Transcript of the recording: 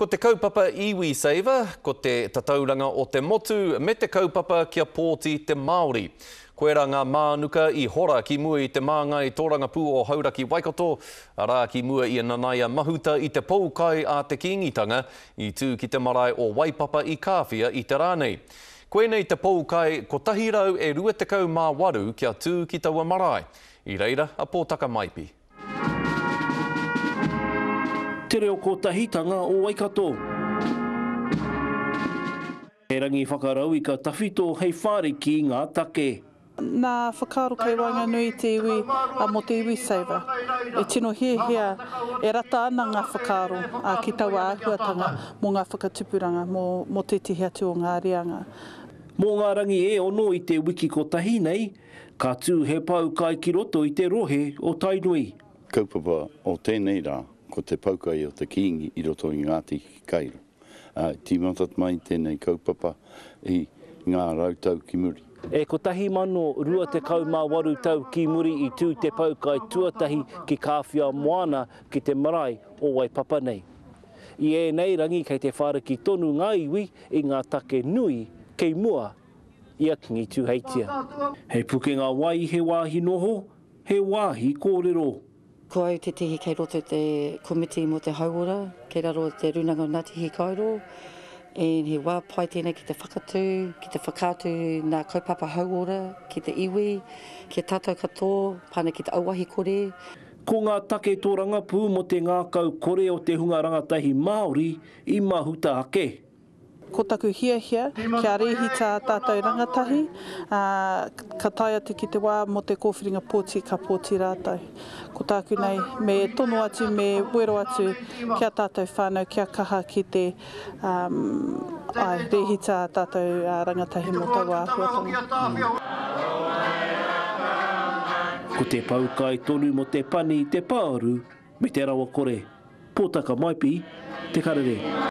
Ko te kaupapa Iwi Saver, ko te tatauranga o te motu me te kaupapa kia pōti te Māori. Koirā ngā mānuka i hora ki mua i te māngai tōrangapū o Hauraki Waikato, arā, ki mua i a Nanaia Mahuta i te pou kai a te Kīngitanga i tū ki te marae o Waipapa i Kāwhia i te rā nei. Koinei te pou kai 128 kia tū ki taua marae. I reira a Pōtakamaipi. Te reo kotahitanga o Waikato. He rangi whakarau i ka tawhito hei whāriki i ngā take. Nā whakaaro kei waenganui i te iwi mō te iwi Saver. I tino hiahia e rata ana ngā whakaaro ki taua āhuatanga mō ngā whakatupuranga mō tētehi atu o ngā reanga. Mō ngā rangi e ono i te wiki kotahi nei, Ka tū he pau kai ki roto i te rohe o Tainui. Kaupapa o tēnei rā ko te pau kai o te Kīngi i roto i Ngāti Kairo. Ā, i tīmata mai tēnei kaupapa i ngā rau tau ki muri. E 1028 tau ki muri i tū te pau kai tuatahi ki Kāwhia Moana ki te marae o Waipapa nei. I ēnei rangi kei te whāriki tonu ngā iwi i ngā take nui kei mua I a Kingi Tuheitia. He pukenga wai, he wāhi noho, he wāhi kōrero. Ko au tētehi kei roto i te komiti mō te hauora, kei raro i te rūnanga o Ngāti Hikairo, and he wā pai tēnei ki te whakatū, ki te whakaatu nā kaupapa hauora ki te iwi, ki a tātou katoa, pā ana ki te auahi kore. Ko ngā take tōrangapū mō te ngākau kore o te hunga rangatahi Māori i mahuta ake. Ko taku hiahia, kia rēhita ā tātou rangatahi, ā, ka tae atu ki te wā mō te kōwhiringa pōti ka pōti rātou. Ko tāku nei, me tono atu, me wero atu ki ā tātou whānau kia kaha ki te, um, āe, rēhita ā tātou rangatahi mō taua āhuatanga. Ko te paukai tonu mō te pani, te pāuru, me te rawakore, Pōtaka Maipi, Te Karere.